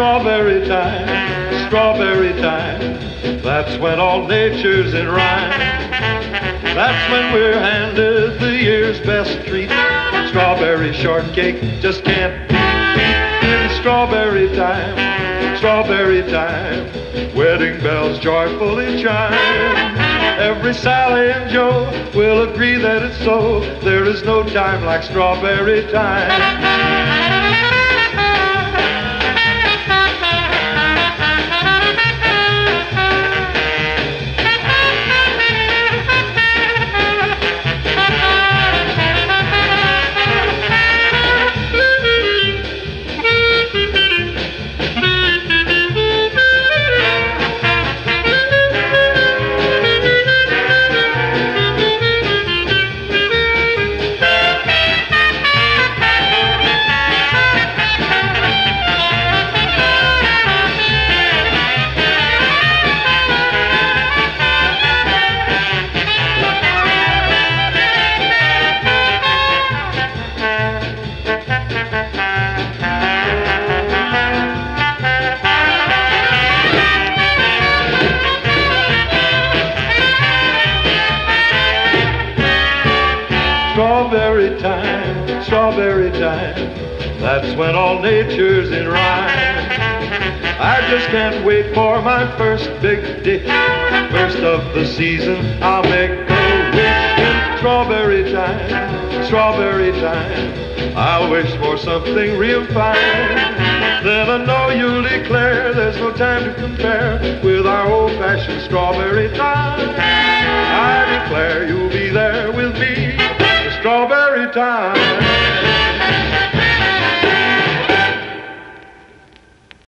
Strawberry time, strawberry time. That's when all nature's in rhyme. That's when we're handed the year's best treat. Strawberry shortcake just can't be beat. In strawberry time, strawberry time. Wedding bells joyfully chime. Every Sally and Joe will agree that it's so. There is no time like strawberry time. Strawberry time, strawberry time. That's when all nature's in rhyme. I just can't wait for my first big dish. First of the season, I'll make a wish in strawberry time, strawberry time. I'll wish for something real fine. Then I know you'll declare there's no time to compare with our old-fashioned strawberry time.